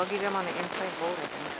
I'll give them on the inside bolt, I think.